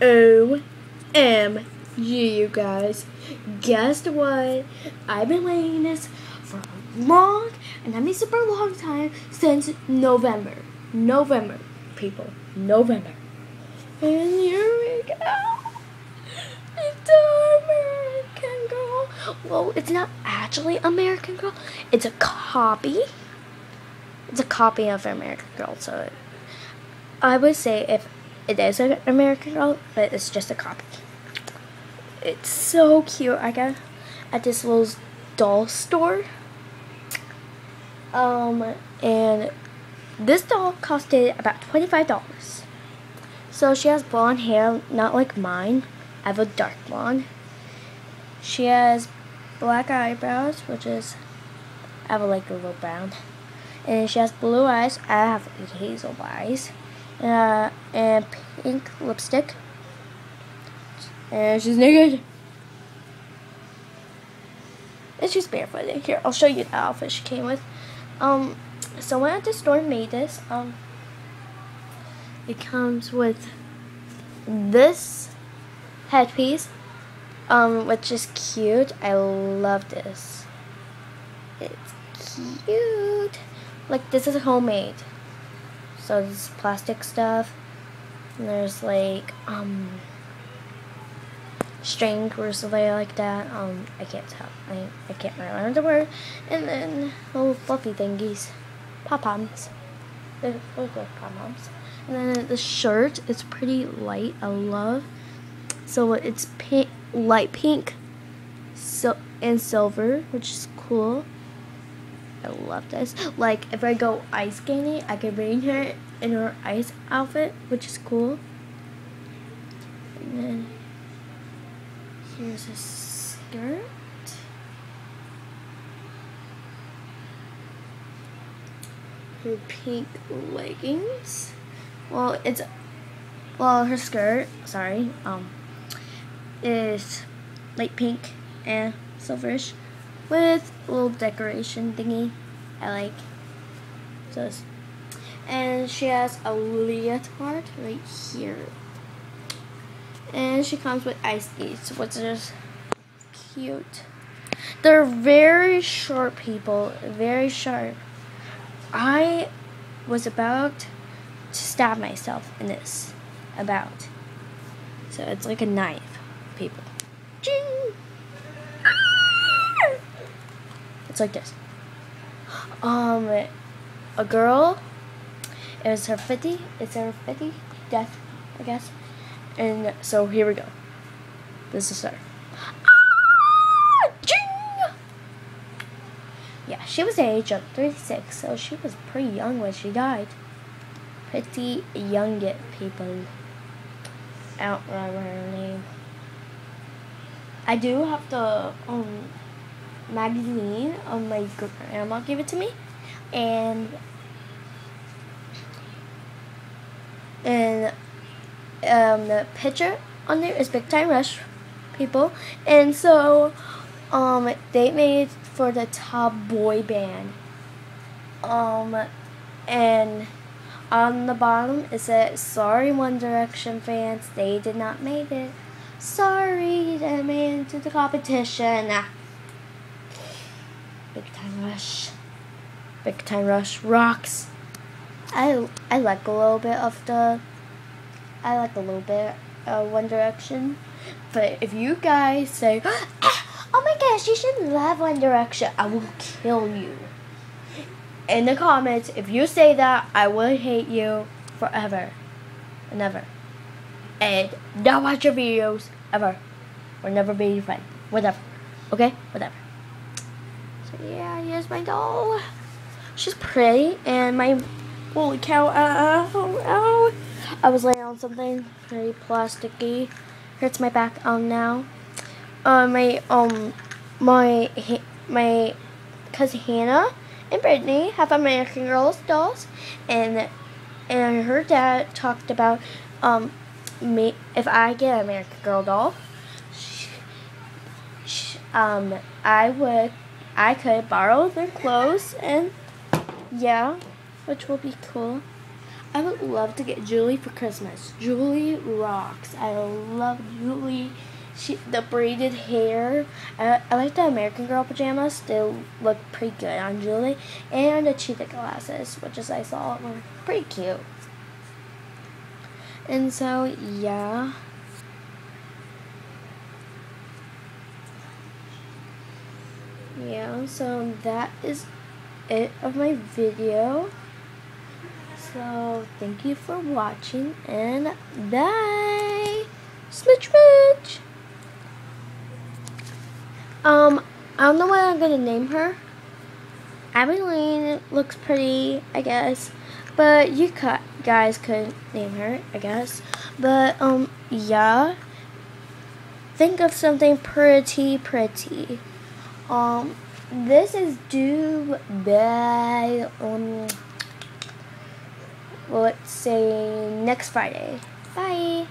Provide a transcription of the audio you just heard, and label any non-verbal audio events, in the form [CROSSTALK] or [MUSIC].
OMG, you guys. Guess what? I've been waiting this for a long, and I mean super long time, since November. November, people. November. And here we go. It's American Girl. Well, it's not actually American Girl. It's a copy. It's a copy of American Girl, so it, I would say if it is an American Girl, but it's just a copy. It's so cute. I got at this little doll store. Um, and this doll costed about $25. So she has blonde hair, not like mine. I have a dark blonde. She has black eyebrows, which is, I have a, like a little brown. And she has blue eyes. I have hazel eyes. Uh, and pink lipstick. And she's naked. And she's barefooted. Here, I'll show you the outfit she came with. Um, someone at the store made this. Um, it comes with this headpiece, um, which is cute. I love this. It's cute. Like this is homemade. So this plastic stuff. And there's like um string or something like that. Um, I can't tell. I I can't remember the word. And then little fluffy thingies, pom poms. They look like pom poms. And then the shirt is pretty light. I love. So it's pink, light pink, so and silver, which is cool. I love this. Like if I go ice skating, I can bring her in her ice outfit, which is cool. And then here's a skirt. Her pink leggings. Well, it's well her skirt. Sorry, um, is light pink and silverish with a little decoration thingy. I like this. And she has a leotard right here. And she comes with ice skates, which is cute. They're very sharp people, very sharp. I was about to stab myself in this. About. So it's like a knife, people. Ching! It's like this. Um, a girl. It was her 50. It's her 50 death, I guess. And so here we go. This is her. Ah, yeah, she was the age of 36, so she was pretty young when she died. Pretty young people. I don't remember her name. I do have to um magazine of my grandma gave it to me, and and um, the picture on there is Big Time Rush people, and so um they made for the top boy band. Um, and on the bottom it says sorry One Direction fans, they did not make it. Sorry they made it to the competition. Big Time Rush. Big Time Rush rocks. I I like a little bit of the I like a little bit of One Direction. But if you guys say, [GASPS] ah, oh my gosh, you should love One Direction, I will kill you. In the comments, if you say that, I will hate you forever and ever. And not watch your videos ever. Or never be your friend. Whatever. Okay? Whatever. Yeah, here's my doll. She's pretty and my holy cow ow, ow, I was laying on something very plasticky. Hurts my back um now. Uh, my um my my cousin Hannah and Brittany have American Girls dolls, and and her dad talked about um me if I get an American Girl doll, um I would I could borrow their clothes and yeah, which will be cool. I would love to get Julie for Christmas. Julie rocks. I love Julie. She the braided hair. I, I like the American Girl pajamas. They look pretty good on Julie, and the cheetah glasses, which as I saw were pretty cute. And so yeah. Yeah, so that is it of my video. So thank you for watching and bye. Smidge smidge. Um, I don't know what I'm gonna name her. Abilene looks pretty, I guess. But you guys could name her, I guess. But um, yeah. Think of something pretty, pretty. Um, this is due by um let's say next Friday. Bye.